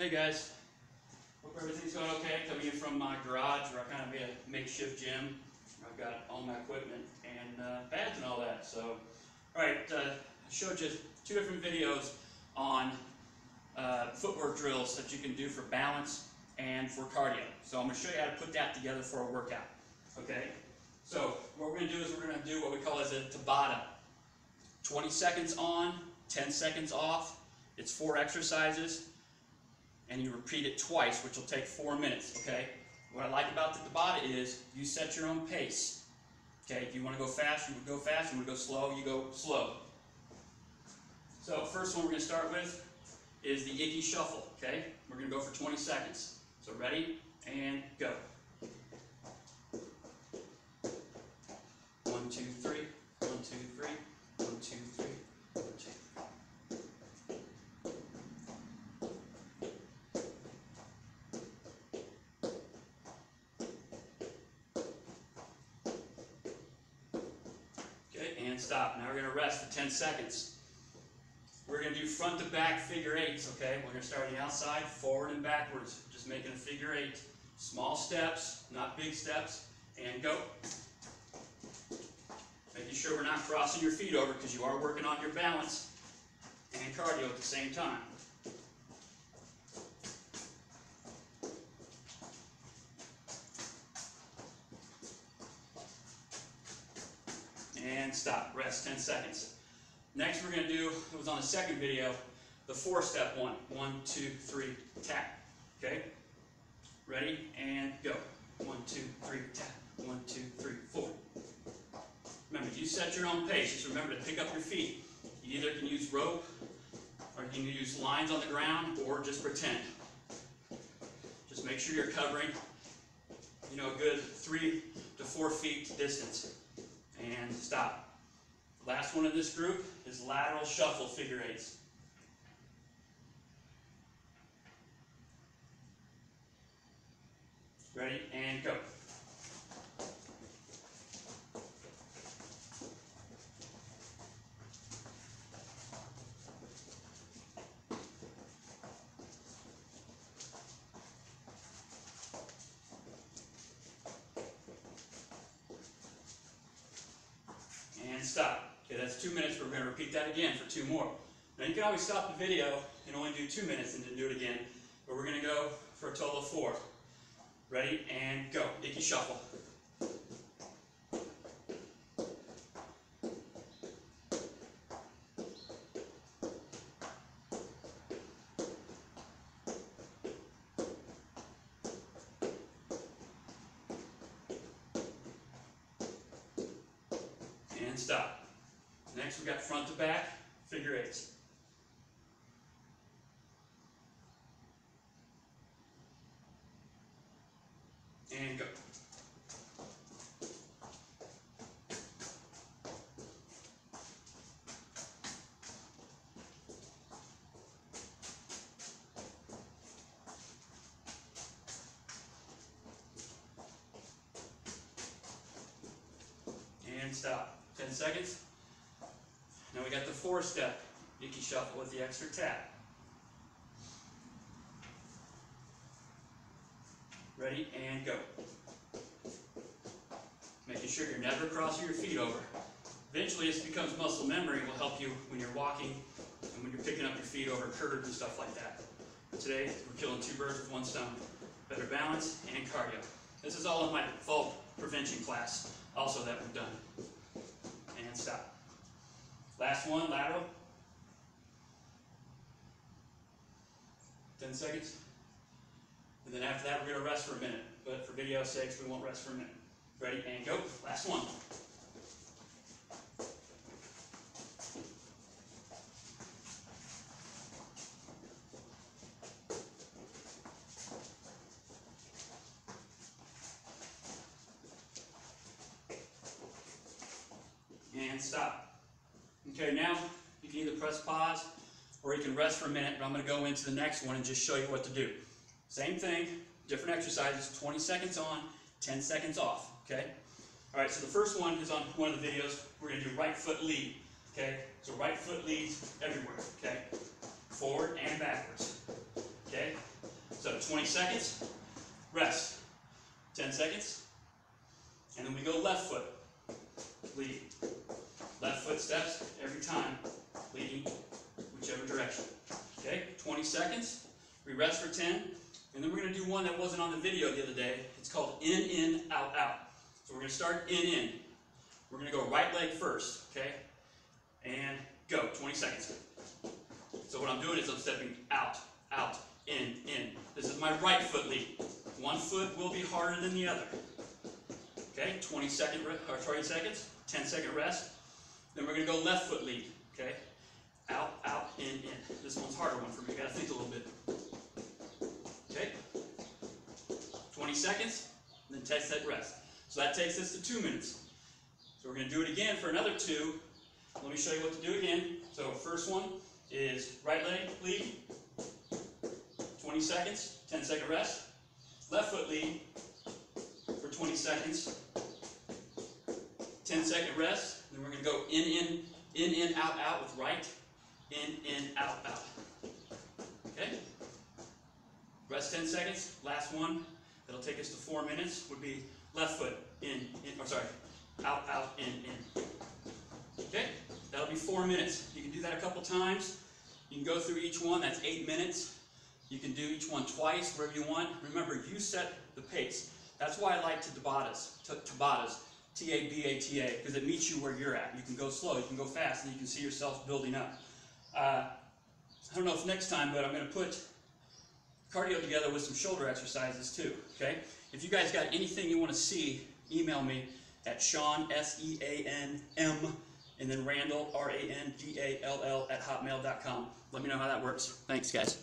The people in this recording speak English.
Hey guys, hope everything's going okay. Coming in from my garage where I kind of made a makeshift gym. I've got all my equipment and uh, pads and all that. So, all right, uh, I showed you two different videos on uh, footwork drills that you can do for balance and for cardio. So I'm going to show you how to put that together for a workout. Okay. So what we're going to do is we're going to do what we call as a Tabata. 20 seconds on, 10 seconds off. It's four exercises and you repeat it twice, which will take four minutes, okay? What I like about the Tabata is you set your own pace. Okay, if you want to go fast, you would go fast. You want to go slow, you go slow. So first one we're going to start with is the Ickey Shuffle, okay? We're going to go for 20 seconds. So ready, and go. One, two, three, one, two, three, Stop. Now we're going to rest for 10 seconds. We're going to do front to back figure eights, okay? We're going to start on the outside, forward and backwards, just making a figure eight. Small steps, not big steps, and go. Making sure we're not crossing your feet over because you are working on your balance and cardio at the same time. And stop. Rest 10 seconds. Next we're going to do, it was on the second video, the four step one. One, two, three, tap. Okay? Ready? And go. One, two, three, tap. One, two, three, four. Remember, you set your own pace. Just remember to pick up your feet. You either can use rope, or you can use lines on the ground, or just pretend. Just make sure you're covering, you know, a good three to four feet distance. And stop. Last one in this group is lateral shuffle figure eights. Ready and go. And stop. Okay, that's two minutes. We're going to repeat that again for two more. Now you can always stop the video and only do two minutes and then do it again. But we're going to go for a total of four. Ready and go. Ickey shuffle. Stop. Next we got front to back, figure eights. And go. And stop. 10 seconds. Now we got the four step Ickey shuffle with the extra tap. Ready and go. Making sure you're never crossing your feet over. Eventually this becomes muscle memory will help you when you're walking and when you're picking up your feet over curbs and stuff like that. But today we're killing two birds with one stone. Better balance and cardio. This is all in my fall prevention class also that we've done. Stop. Last one, lateral. 10 seconds. And then after that, we're going to rest for a minute. But for video sakes, we won't rest for a minute. Ready, and go. Last one. And stop. Okay, now you can either press pause or you can rest for a minute, but I'm going to go into the next one and just show you what to do. Same thing, different exercises, 20 seconds on, 10 seconds off, okay? All right, so the first one is on one of the videos. We're going to do right foot lead, okay? So right foot leads everywhere, okay? Forward and backwards, okay? So 20 seconds, rest. 10 seconds, and then we go left foot, lead. Left foot steps every time, leading whichever direction. Okay, 20 seconds, we rest for 10, and then we're going to do one that wasn't on the video the other day. It's called in, in, out, out. So we're going to start in, in. We're going to go right leg first, okay? And go, 20 seconds. So what I'm doing is I'm stepping out, out, in, in. This is my right foot lead. One foot will be harder than the other. Okay, 20 second, or 20 seconds, 10 second rest. Then we're gonna go left foot lead, okay? Out, out, in, in. This one's harder one for me, gotta think a little bit. Okay? 20 seconds, then 10 second rest. So that takes us to two minutes. So we're gonna do it again for another two. Let me show you what to do again. So first one is right leg lead, 20 seconds, 10 second rest. Left foot lead for 20 seconds, 10 second rest. Then we're gonna go in, in, in, in, out, out with right, in, in, out, out. Okay? Rest 10 seconds. Last one, that'll take us to four minutes, would be left foot in, in, or sorry, out, out, in, in. Okay? That'll be four minutes. You can do that a couple times. You can go through each one, that's eight minutes. You can do each one twice, wherever you want. Remember, you set the pace. That's why I like to Tabatas, Tabatas, T-A-B-A-T-A, because it meets you where you're at. You can go slow, you can go fast, and you can see yourself building up. Uh, I don't know if next time, but I'm going to put cardio together with some shoulder exercises too, okay? If you guys got anything you want to see, email me at Sean, S-E-A-N-M, and then Randall, R-A-N-D-A-L-L, at hotmail.com. Let me know how that works. Thanks, guys.